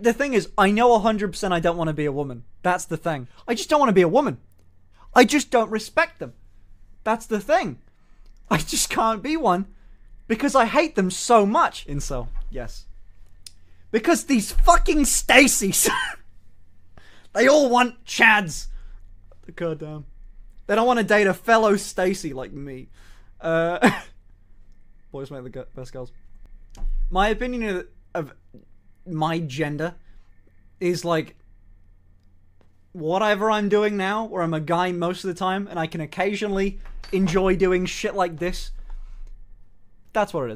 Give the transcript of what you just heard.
The thing is, I know 100% I don't want to be a woman. That's the thing. I just don't want to be a woman. I just don't respect them. That's the thing. I just can't be one because I hate them so much. Incel, yes. Because these fucking Stacys, they all want Chads. God damn. They don't want to date a fellow Stacy like me. Uh, boys make the best girls. My opinion of, of my gender is like whatever I'm doing now, where I'm a guy most of the time, and I can occasionally enjoy doing shit like this. That's what it is.